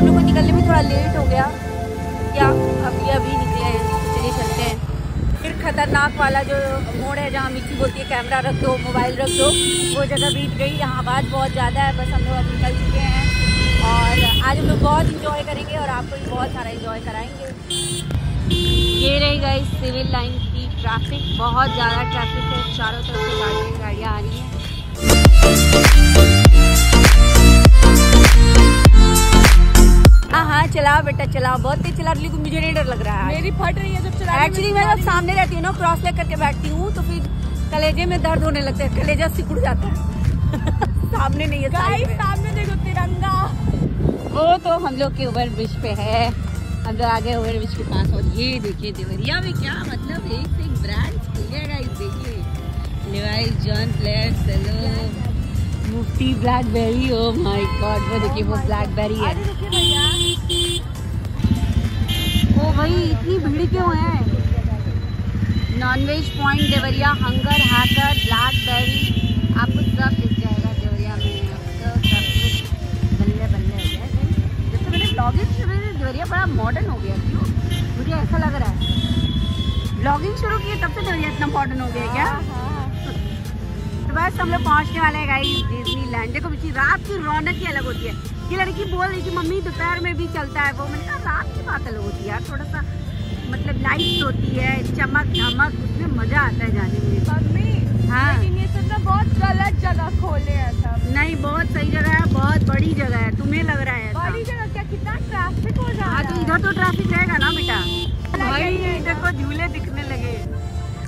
हम लोग को निकलने में थोड़ा लेट हो गया। क्या अभी अभी निकले हैं चलिए चलते हैं। फिर खतरनाक वाला जो मोड़ है जहाँ मिट्टी बोलती है कैमरा रख दो मोबाइल रख दो, वो जगह बीत गई। यहाँ आवाज़ बहुत ज़्यादा है, बस हम लोग अब निकल चुके हैं। और आज हम लोग बहुत इंजॉय करेंगे और आपको भी बहुत सारा इंजॉय कराएँगे। ये रही गई सिविल लाइन की ट्रैफ़िक बहुत ज़्यादा ट्रैफ़िक है, चारों तरफ़ से गाड़ियाँ गाड़ियाँ आ रही हैं। हाँ हाँ चलाओ बेटा चलाओ। बहुत तेज चला रही मुझे नहीं डर लग रहा है। मेरी फट रही है जब चला एक्चुअली मैं जब सामने रहती हूँ ना क्रॉस लेग करके बैठती हूँ तो फिर कलेजे में दर्द होने लगता है कलेजा सिकुड़ जाता है। सामने नहीं है गाइस सामने देखो तिरंगा। वो तो हम लोग के ओवर ब्रिज पे है। हम लोग आगे ओवर ब्रिज के पास और ये देखिए देवरिया में क्या मतलब एक से एक ब्रांड खुलेगा इस देखिए। Levi's John Player Cello Mufti Blackberry oh my god वो देखिए वो ब्लैकबेरी है। ओ भाई इतनी भीड़ क्यों है? Nonveg point Deoria hunger hacker Blackberry आपको सब दिख जाएगा देवरिया में। तो सब कुछ बल्ले बल्ले हो गया। है। जब से मैंने ब्लॉगिंग शुरू की देवरिया बड़ा मॉडर्न हो गया क्यों? मुझे ऐसा लग रहा है। ब्लॉगिंग शुरू की तब से देवरिया इतना मॉडर्न हो गया क्या? हाँ, तो बस हम लोग पहुँचने वाले हैं गाइस डिज्नीलैंड देखो बच्ची रात की रौनक ही अलग होती है। ये लड़की बोल रही थी मम्मी दोपहर में भी चलता है वो। मैंने कहा रात की बात अलग होती है यार थोड़ा सा मतलब लाइट होती है चमक धमक उसमें मज़ा आता है जाने में। मम्मी हाँ। लेकिन ये सब ना बहुत गलत जगह खोले हैं सब। नहीं बहुत सही जगह है बहुत बड़ी जगह है तुम्हें लग रहा है बड़ी जगह क्या कितना ट्रैफ़िक हो रहा हाँ तो इधर तो ट्रैफ़िक रहेगा ना बेटा? भाई देखो झूले दिखने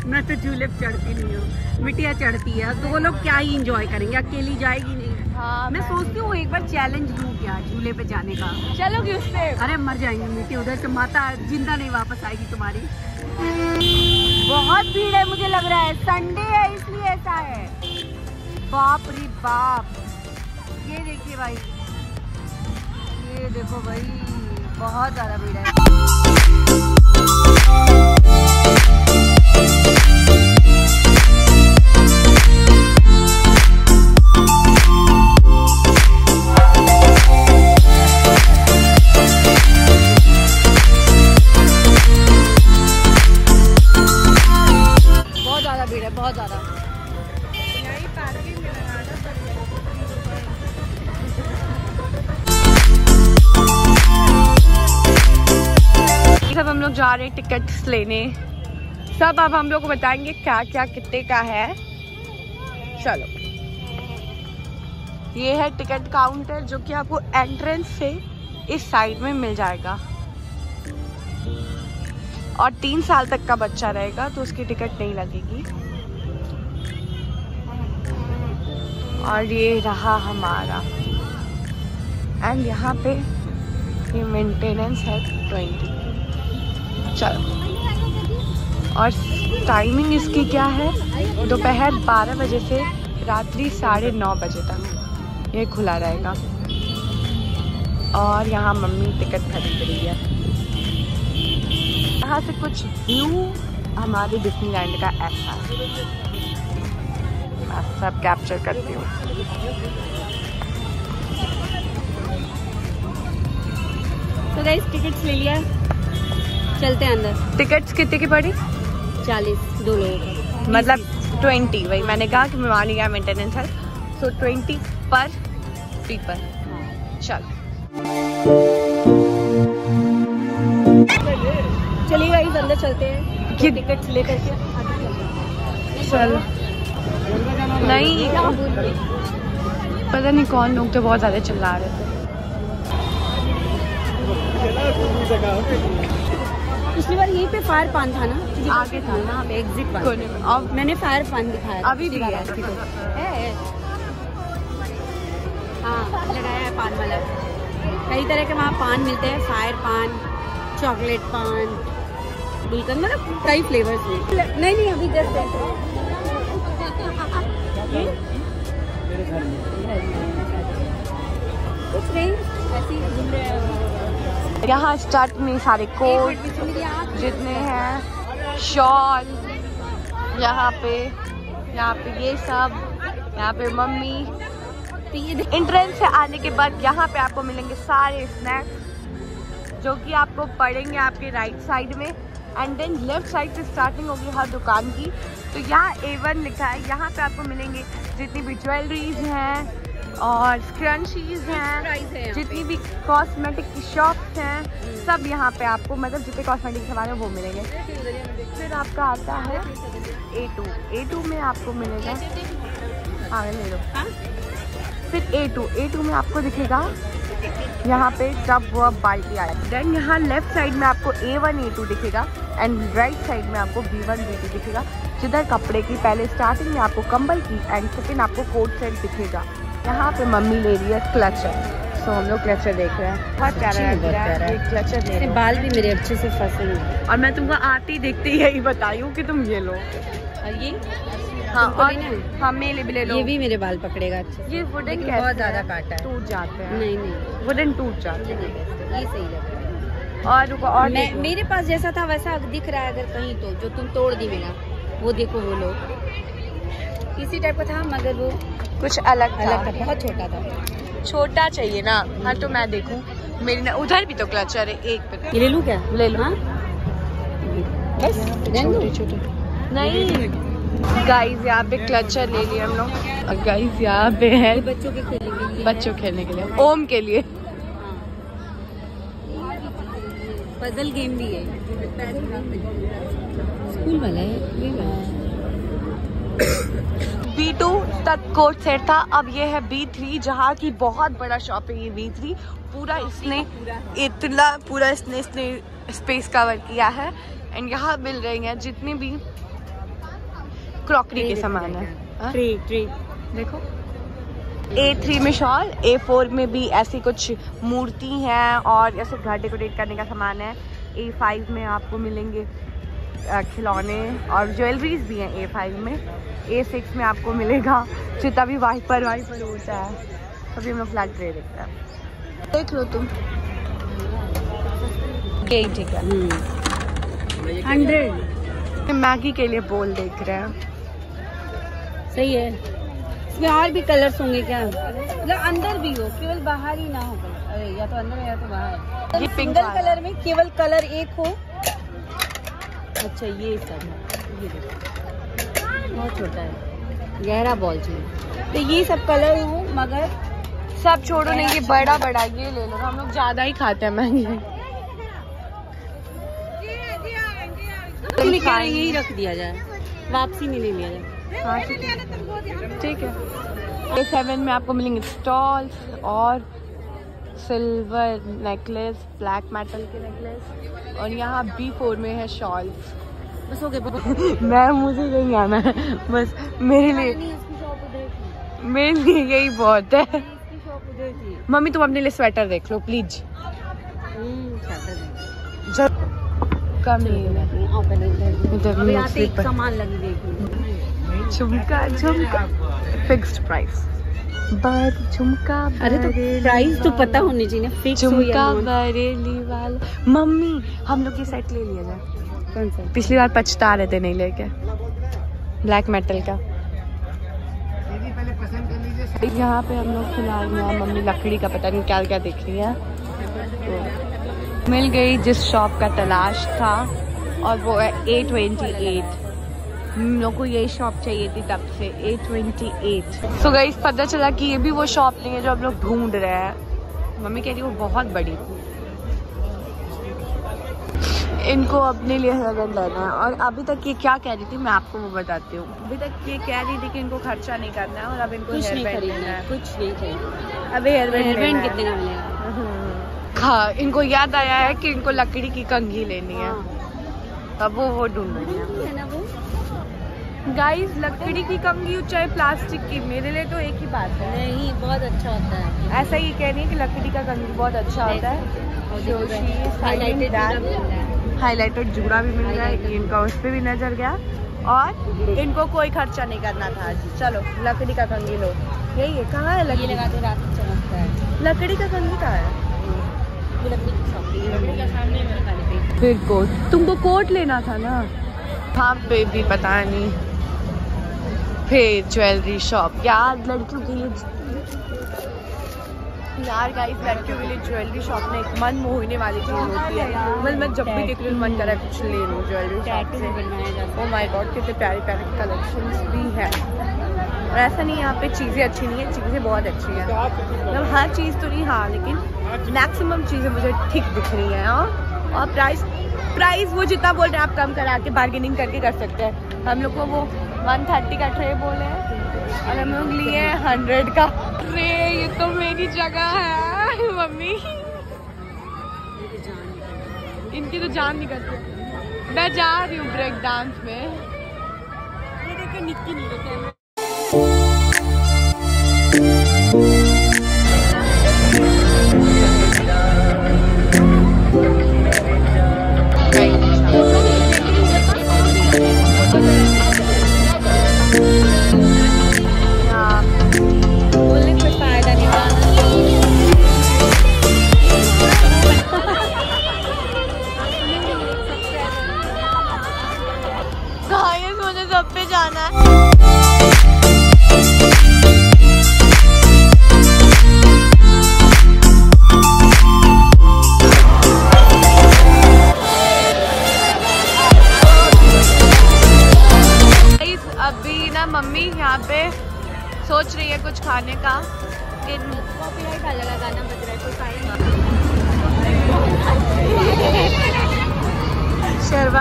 मैं तो झूले पे चढ़ती नहीं हूँ मिट्टिया चढ़ती है। तो वो लोग क्या ही इंजॉय करेंगे? अकेली जाएगी नहीं। हाँ मैं सोचती हूँ एक बार चैलेंज लूँ क्या झूले पे जाने का। चलोगी उस पे। अरे मर जाएँगे मिट्टी उधर से माता ज़िंदा नहीं वापस आएगी तुम्हारी। बहुत भीड़ है मुझे लग रहा है। संडे है इसलिए ऐसा है। बाप रे बाप। ये देखिए भाई। ये देखो भाई बहुत ज़्यादा भीड़ है। टिकट्स लेने। सब अब हम लोग को बताएँगे क्या क्या कितने का है। चलो। ये है टिकट काउंटर जो कि आपको एंट्रेंस से इस साइड में मिल जाएगा। और तीन साल तक का बच्चा रहेगा तो उसकी टिकट नहीं लगेगी। और ये रहा हमारा। एंड यहाँ पे ये मेंटेनेंस है ट्वेंटी चलो। और टाइमिंग इसकी क्या है? दोपहर 12 बजे से रात्रि साढ़े नौ बजे तक। ये खुला रहेगा। और यहाँ मम्मी टिकट खरीद रही है। यहाँ से कुछ व्यू हमारे डिज्नीलैंड का ऐसा मैं सब कैप्चर करती हूँ। तो गाइस टिकट्स ले लिया। चलते हैं अंदर। टिकट्स कितने की पड़ी? चालीस दो लोगों का। मतलब ट्वेंटी वही मैंने कहा कि मान लिया मेंटेनेंस है सो ट्वेंटी पर पीपल चल। चलिए अंदर चलते हैं। कि- टिकट्स लेकर के। चल। नहीं। पता नहीं कौन लोग तो बहुत ज़्यादा चिल्ला रहे थे। पिछली बार यहीं पे फायर पान था ना? आगे था। ना अब एग्जिट में। अब मैंने फायर पान दिखाया अभी भी है। है। लगाया है पान वाला। कई तरह के वहाँ पान मिलते हैं फायर पान चॉकलेट पान गुलकंद मतलब कई फ्लेवर्स में नहीं नहीं अभी जस्ट कुछ नहीं ऐसे घूम रहे हैं। यहाँ स्टार्ट में सारे कोट जितने हैं शॉल यहाँ पे यहाँ पे ये सब, यहाँ पे मम्मी। देख से आने के बाद यहाँ पे आपको मिलेंगे सारे स्नैक्स जो कि आपको पड़ेंगे आपके राइट साइड में। एंड देन लेफ़्ट साइड से स्टार्टिंग होगी हर दुकान की। तो यहाँ एवन लिखा है, यहाँ पे आपको मिलेंगे जितनी भी ज्वेलरीज हैं और स्क्रंशीज हैं है जितनी भी कॉस्मेटिक की शॉप्स हैं सब यहाँ पे आपको मतलब जितने कॉस्मेटिक सामान है वो मिलेंगे। फिर आपका आता है ए टू ए टू में आपको मिलेगा। हाँ ले लो हाँ? फिर ए टू ए टू में आपको दिखेगा यहाँ पे टब व बाल्टी आया देन यहाँ लेफ़्ट साइड में आपको ए वन ए टू दिखेगा एंड राइट साइड में आपको बी वन बी टू दिखेगा। जिधर कपड़े की पहले स्टार्टिंग में आपको कंबल की एंड सेकेंड आपको कोट सेट दिखेगा। यहाँ पे मम्मी ले रही है क्लचर सो हम लोग क्लचर देख रहे हैं। बहुत प्यारा लग है। क्लचर ले बाल भी मेरे अच्छे से फंसे हुए और मैं तुमको आती देखते यही बताई कि तुम ये लो। और ये? हाँ और हाँ मेले भी ले लो। ये भी मेरे बाल पकड़ेगा अच्छे ये वुडन बहुत ज़्यादा काटा है। टूट जाते हैं। नहीं नहीं। वुडन टूट जाते ये सही लग रहा है। और रुको और मैं मेरे पास जैसा था वैसा दिख रहा है अगर कहीं तो जो तुम तोड़ दी मेरा। वो देखो वो लोग। इसी टाइप का था मगर वो कुछ अलग था। अलग था बहुत छोटा था। छोटा चाहिए ना। हाँ तो मैं देखूँ। मेरी ना उधर भी तो क्लचर है एक पे ये ले लूँ क्या? ले लो हाँ? बस छोटे छोटे। नहीं। गाइस यहाँ पे क्लचर ले लिया हम लोग। गाइस यहाँ पे है। बच्चों के खेलने के लिए। बच्चों खेलने के लिए। ओम के लिए। पजल गेम भी है। स्कूल वाला है ये वाला। है। बी टू तक कोट सेट था। अब ये है बी थ्री जहाँ की बहुत बड़ा शॉप है ये बी थ्री पूरा इसने इतना पूरा इसने इसने स्पेस कवर किया है। एंड यहाँ मिल रही हैं जितने भी क्रॉकरी के सामान है। हाँ? ट्रे ट्रे देखो। ए थ्री में शॉल ए फोर में भी ऐसी कुछ मूर्ति हैं और ऐसे घर डेकोरेट करने का सामान है। ए फाइव में आपको मिलेंगे। खिलौने और ज्वेलरीज भी हैं ए फाइव में। ए सिक्स में आपको मिलेगा। जितना भी वाइपर वाइपर होता है। तभी हम लोग फ्लैट ट्रे देखते हैं। देख लो तुम। यही ठीक है। हंड्रेड मैगी के लिए बोल देख रहे हैं। सही है। इसमें और भी कलर्स होंगे क्या? मतलब अंदर भी हो केवल बाहर ही ना हो। अरे या तो अंदर है या तो बाहर ये सिंगल कलर में केवल कलर एक हो अच्छा ये सब ये देखो। बहुत छोटा है। गहरा बॉल चाहिए। तो ये सब कलर हो, मगर सब छोड़ो, नहीं, ये बड़ा बड़ा, ये ले लो। हम लोग ज़्यादा ही खाते हैं महँगे। क्या यही रख दिया जाए। वापसी नहीं ले लिया जाए। हाँ ठीक है। ठीक है। सेवन में आपको मिलेंगे स्टॉल्स और सिल्वर नेकलेस ब्लैक मेटल के नेकलेस और यहाँ बी फोर में है शॉल्स बस हो गया मैं मुझे नहीं आना है। बस मेरे लिए मेरे लिए यही बहुत है। मम्मी तुम अपने लिए स्वेटर देख लो प्लीज़ हम्म जब कम नहीं है। आओ पहले इधर इधर अभी भी आते ही slipper। सामान लगी देखी झुमका झुमका फिक्स्ड प्राइस बर झुमका अरे तो प्राइस तो पता होनी चाहिए ना फिक्स झुमका। बरेली वाला मम्मी हम लोग ये सेट ले लिया जाए। कौन सा? पिछली बार पछता रहे थे नहीं लेके। ब्लैक मेटल का। यहाँ पे हम लोग फ़िलहाल यहाँ मम्मी लकड़ी का पता नहीं क्या क्या देख रही है। तो मिल गई जिस शॉप का तलाश था। और वो है ए ट्वेंटी एट लोग को यही शॉप चाहिए थी तब से ए ट्वेंटी एट सो गई पता चला कि ये भी वो शॉप नहीं है जो हम लोग ढूंढ रहे हैं। मम्मी कह रही वो बहुत बड़ी। इनको अपने लिए हेयर लेना है। और अभी तक ये क्या कह रही थी मैं आपको वो बताती हूँ। अभी तक ये कह रही थी कि इनको खर्चा नहीं करना है और अब इनको कुछ नहीं खरीदना है है। कुछ नहीं खरीदना। अभी हेयर बैंड हेयर बैंड कितने का मिलेगा? हम्म। हाँ। इनको याद आया है कि इनको लकड़ी की कंघी लेनी है। हाँ। अब वो वो ढूंढ रही है। है गाइस लकड़ी की कंघी हो चाहे प्लास्टिक की मेरे लिए तो एक ही बात है। नहीं बहुत अच्छा होता है। ऐसा ही कह रही है कि लकड़ी का कंघी बहुत अच्छा होता है। हाईलाइटेड जूड़ा भी मिल रहा है। हाईलाइटेड जूड़ा भी मिल रहा है Highlighted. इनका उस पर भी नज़र गया। और इनको कोई खर्चा नहीं करना था आज। चलो लकड़ी का कंगी लो। यही है कहाँ है ये लकड़ी लगा दो रात में चमकता है। लकड़ी का कंगी कहाँ है? की का फिर कोट। तुमको कोट लेना था ना? हाँ बेबी पता नहीं। फिर ज्वेलरी शॉप। यार लड़कियों के लिए यार गाइस लड़कियों के लिए ज्वेलरी शॉप में एक मन मोहने वाली चीज़ होती है। मतलब मैं जब भी देखती हूँ मन करा कुछ ले लूँ ज्वेलरी शॉप से। ओ माय गॉड कितने प्यारे प्यारे कलेक्शंस भी है। और ऐसा नहीं यहाँ पे चीज़ें अच्छी नहीं है चीज़ें बहुत अच्छी हैं। मतलब हर चीज़ तो नहीं हाँ लेकिन मैक्सिमम चीज़ें मुझे ठीक दिख रही हैं और और प्राइस प्राइस वो जितना बोल रहे हैं आप कम करा के बार्गेनिंग करके कर सकते हैं। हम लोग को वो वन थर्टी का ट्रे बोले और हम लोग लिए हंड्रेड का। ट्रे ये तो मेरी जगह है मम्मी। इनकी तो जान निकलती मैं जा रही हूँ ब्रेक डांस में। बोलने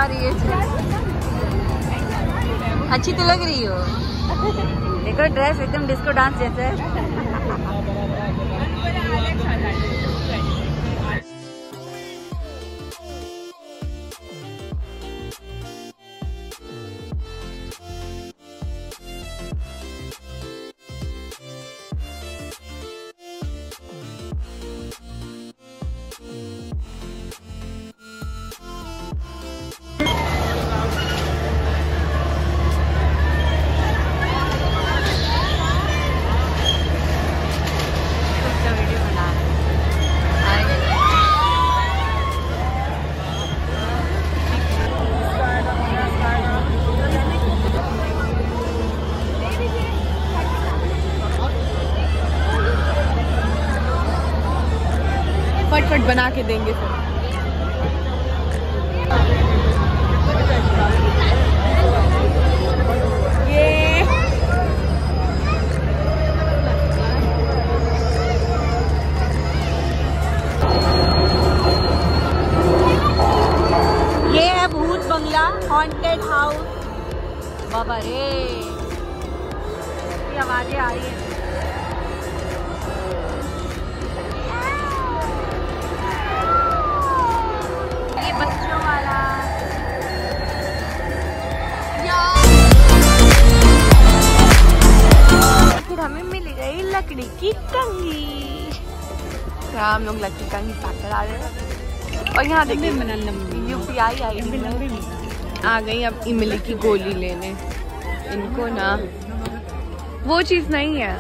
शर्मा रही है अच्छी तो लग रही हो। देखो ड्रेस एकदम डिस्को डांस जैसा है। बना के देंगे फिर। ये। है भूत बंगला हॉन्टेड हाउस बाबा रे। आवाज़ें आ रही हैं। बच्चों वाला। फिर हमें मिल गई लकड़ी की कंगी हम लोग लकड़ी कंगी पैक करा रहे हैं। और यहाँ देखिए यूपीआई आई आ गई अब इमली की गोली लेने। इनको ना। वो चीज़ नहीं है।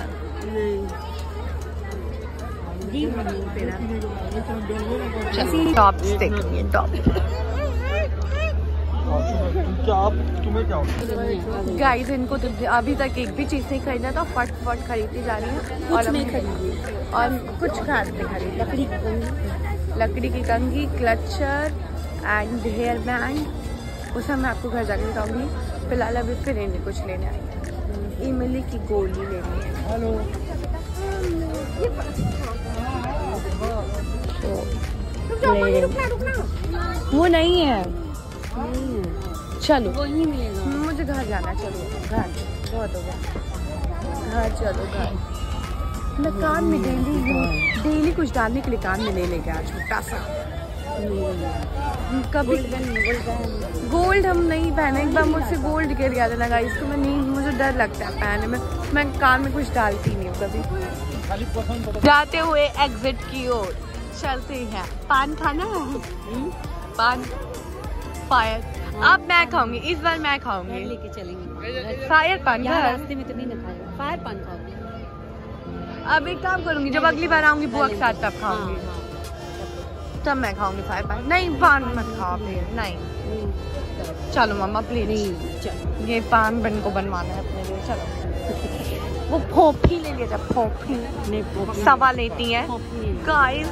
टॉप स्टिक टॉप क्या आप तुम्हें गाइस इनको तो अभी तक एक भी चीज़ नहीं खरीदा तो फट फट खरीदती जा रही है। और नहीं खरीदी। और कुछ खाद नहीं खरीदी। लकड़ी की कंगी लकड़ी की कंगी क्लचर एंड हेयर बैंड उसे मैं आपको घर जाके बताऊँगी। फ़िलहाल अभी फिर इन्हें कुछ लेने आई है। इमली की गोली लेनी है। हेलो। वो नहीं है। चलो। वही मिलेगा। मुझे घर जाना चलो। घर बहुत हो गया। घर चलो घर। मैं कान में डेली डेली कुछ डालने के लिए कान में ले ले गया छोटा सा। कभी गोल्ड हम नहीं पहने एक बार मुझसे गोल्ड गिर गया था ना गाइस तो मैं नहीं मुझे डर लगता है पहनने में। मैं कान में कुछ डालती नहीं हूँ कभी। खाली पसंद बता जाते हुए एग्जिट की ओर। चलते हैं। पान खाना है? पान फायर। अब मैं खाऊँगी इस बार मैं खाऊँगी। लेके चलेंगे। फायर पान रास्ते में तो नहीं ना खाएगा फायर पान खाऊँगी अब एक काम करूँगी जब अगली बार आऊँगी बुआ के साथ तब खाऊँगी। हाँ, हाँ। तब मैं खाऊँगी फाइव पान। नहीं पान मत खाओ नहीं। चलो मामा प्लीज़ ये पान बन को बनवाना है अपने लिए चलो। वो फोफी ले लिया जाए फोफी सवा लेती है। गाइस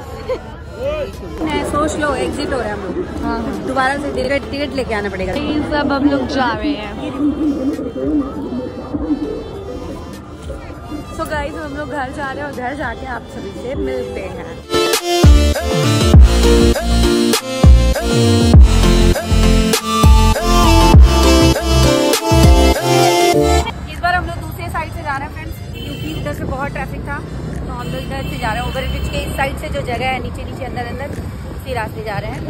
सोच लो एग्जिट हो रहे हैं हम। लोग हाँ। दोबारा से टिकट टिकट लेके आना पड़ेगा। अब हम लोग जा रहे हैं। सो गाइस हम लोग घर जा रहे हैं और घर जाके आप सभी से मिलते हैं। इधर से बहुत ट्रैफ़िक था। तो हम लोग इधर से जा रहे हैं। ओवर ब्रिज के इस साइड से जो जगह है नीचे नीचे अंदर अंदर उसी रास्ते जा रहे हैं।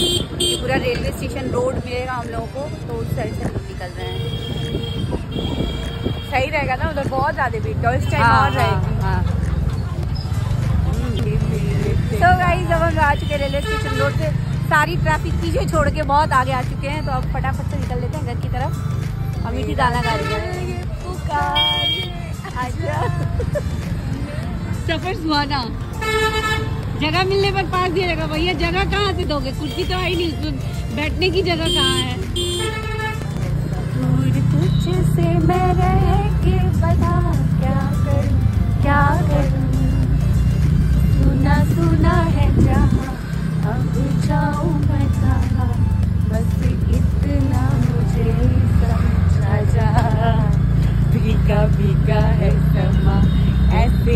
ये पूरा रेलवे स्टेशन रोड मिलेगा हम लोगों को तो उस साइड से हम निकल रहे हैं। सही रहेगा ना उधर? बहुत ज़्यादा भीड़ है इस टाइम हाँ, और रहेगी हाँ, तो गाइस अब हम आ चुके रेलवे स्टेशन रोड से सारी ट्रैफ़िक चीज़ें छोड़ के बहुत आगे आ चुके हैं। तो अब फटाफट से निकल लेते हैं घर की तरफ़। और मीठी गाना गा रही है। सफ़र सुहाना। जगह मिलने पर पास दिया जाएगा भैया, जगह कहाँ से दोगे? कुर्सी तो आई नहीं, उसमें बैठने की जगह कहाँ है? सुना है जाऊँ मैं बस इतना मुझे समझा जा। भीगा भीगा है समा ऐसे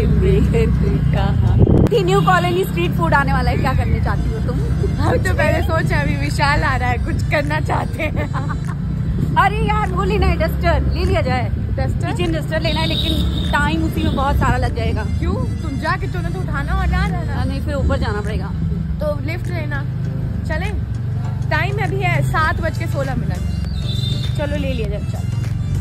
तू न्यू कॉलोनी स्ट्रीट फ़ूड आने वाला है क्या करने चाहती हो तुम? हम तो पहले सोचा अभी विशाल आ रहा है कुछ करना चाहते हैं। अरे यार वो लेना है डस्टर ले लिया जाए। डस्टर? किचन डस्टर लेना है लेकिन टाइम उसी में बहुत सारा लग जाएगा। क्यों? तुम जाके तुरंत उठाना और ना रहना नहीं फिर ऊपर जाना पड़ेगा। तो लिफ्ट लेना। चले? टाइम अभी है सात बज के सोलह मिनट। चलो ले लिया जाए चल।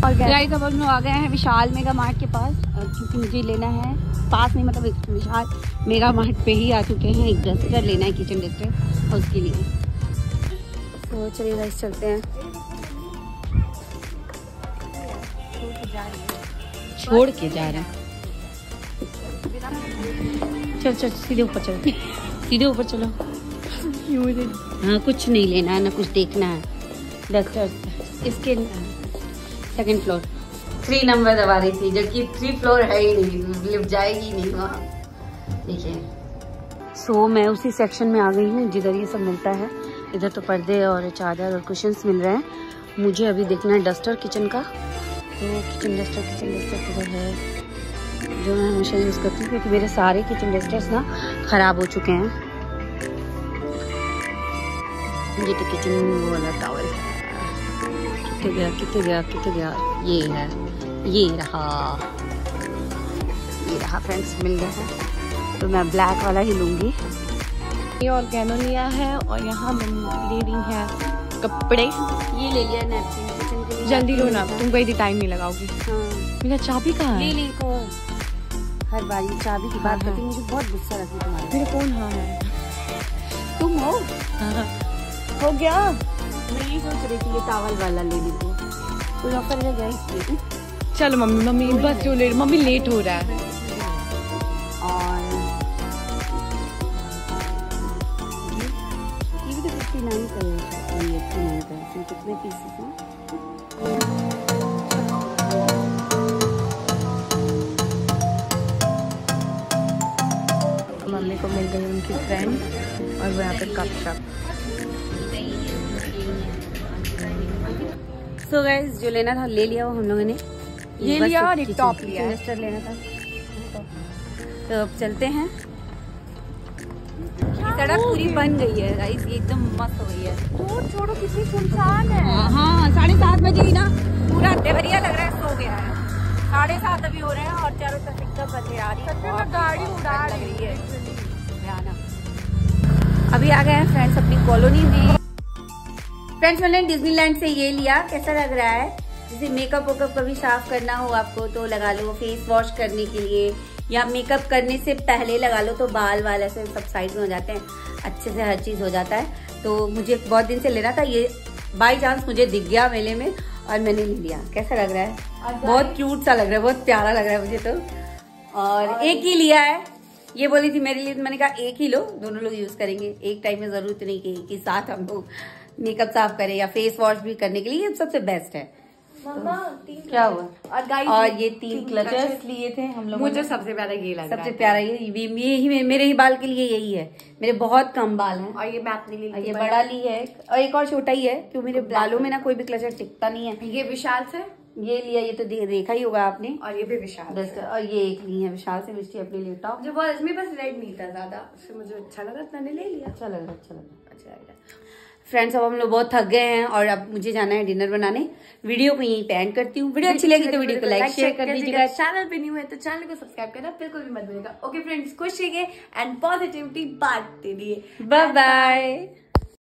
और गाइस अब हम लोग आ गए हैं विशाल मेगा मार्ट के पास। और क्योंकि मुझे लेना है। पास नहीं मतलब विशाल मेगा मार्ट पे ही आ चुके हैं। एक डस्टर लेना है किचन डस्टर और उसके लिए। तो चलिए गाइस चलते हैं। छोड़ के जा रहे हैं। चल चल सीधे ऊपर चलो। सीधे ऊपर चलो। हाँ कुछ नहीं लेना है ना कुछ देखना है। डस्टर इसके सेकंड फ्लोर थ्री नंबर दबा रही थी जबकि थ्री फ्लोर है ही नहीं लिफ्ट जाएगी नहीं वहाँ। देखिए। सो so, मैं उसी सेक्शन में आ गई हूँ जिधर ये सब मिलता है। इधर तो पर्दे और चादर और कुशंस मिल रहे हैं। मुझे अभी देखना है डस्टर किचन का। तो किचन डस्टर किचन डस्टर किधर है? जो मैं हमेशा यूज़ करती हूँ क्योंकि मेरे सारे किचन डस्टर्स ना ख़राब हो चुके हैं। ये तो किचन वाला टॉवल है। कितने गया कितने गया कितने गया? ये है ये रहा। ये रहा फ्रेंड्स मिल गया है। तो मैं ब्लैक वाला ही लूँगी। ये ऑर्गेनो लिया है और यहाँ ले रही है कपड़े। ये ले लिया नैपकिन जल्दी लो ना तुम कोई टाइम नहीं लगाओगी। हाँ। मेरा चाबी कहाँ ले है? ले को हर बार ये चाबी की बात हाँ, करती मुझे बहुत गुस्सा लगता है तुम्हारा मेरा फ़ोन हाँ है? तुम हो। हो गया? मैं सोच रही थी ये टावल वाला ले कोई ऑफ़र है गाइस चलो मम्मी मम्मी बस जो लेट मम्मी लेट हो रहा है। और ये भी तो फिफ्टी नाइन का है ये एट्टी नाइन का है कितने पीसेस हैं? मम्मी को मिल गई उनकी फ्रेंड और वो यहाँ पे कप शप सो गाइस जो लेना था ले लिया वो हम लोगों ने। ये लिया और एक टॉप लिया। है। लेना था। तो अब चलते हैं। सड़क पूरी बन गई है गाइस ये एकदम मस्त हो गई है। छोड़ छोड़ो कितनी सुनसान है। हाँ हाँ साढ़े सात बजे ही ना। पूरा देवरिया लग रहा है सो गया है। साढ़े सात अभी हो रहे हैं और चारों तरफ़ एकदम बजे आ रही है। गाड़ी उड़ा रही है अभी आ गए हैं फ्रेंड्स अपनी कॉलोनी में। फ्रेंड्स मैंने डिज्नीलैंड से ये लिया। कैसा लग रहा है? जैसे मेकअप वेकअप कभी साफ़ करना हो आपको तो लगा लो फेस वॉश करने के लिए। या मेकअप करने से पहले लगा लो तो बाल वाल ऐसे सब साइड में हो जाते हैं। अच्छे से हर चीज़ हो जाता है। तो मुझे बहुत दिन से लेना था ये बाई चांस मुझे दिख गया मेले में और मैंने ले लिया। कैसा लग रहा है? बहुत क्यूट सा लग रहा है बहुत प्यारा लग रहा है मुझे तो। और एक ही लिया है। ये बोली थी मेरे लिए तो मैंने कहा एक ही लो दोनों लोग यूज़ करेंगे। एक टाइम में ज़रूरत नहीं कि एक ही साथ हम लोग। मेकअप साफ़ करें या फेस वॉश भी करने के लिए ये सबसे बेस्ट है। मम्मा तीन क्या हुआ? और गाइस और ये तीन क्लचर्स लिए थे हम लोग मुझे सबसे प्यारा ये लग सबसे प्यारा ये ये ये ही मेरे ही बाल के लिए यही है। मेरे बहुत कम बाल हैं। और ये मैं अपने लिए ये बड़ा ली है। और एक और छोटा ही है क्यों मेरे बालों में ना कोई भी क्लचर टिकता नहीं है। ये विशाल से? ये लिया ये तो देखा ही होगा आपने। और ये भी विशाल और ये एक ली है विशाल से मिष्टी अपने लिए टॉप मुझे बहुत इसमें बस रेड नहीं था ज़्यादा। उससे मुझे अच्छा लगा तो मैंने ले लिया। अच्छा लग रहा अच्छा लग रहा अच्छा लगा। फ्रेंड्स अब हम लोग बहुत थक गए हैं और अब मुझे जाना है डिनर बनाने। वीडियो को यहीं पे एंड करती हूँ। वीडियो अच्छी लगी तो वीडियो को लाइक शेयर कर दीजिएगा। चैनल पे न्यू है तो चैनल को सब्सक्राइब करना बिल्कुल भी मत भूलिएगा। ओके फ्रेंड्स खुश रहिए एंड पॉजिटिविटी बांटते रहिए। Bye bye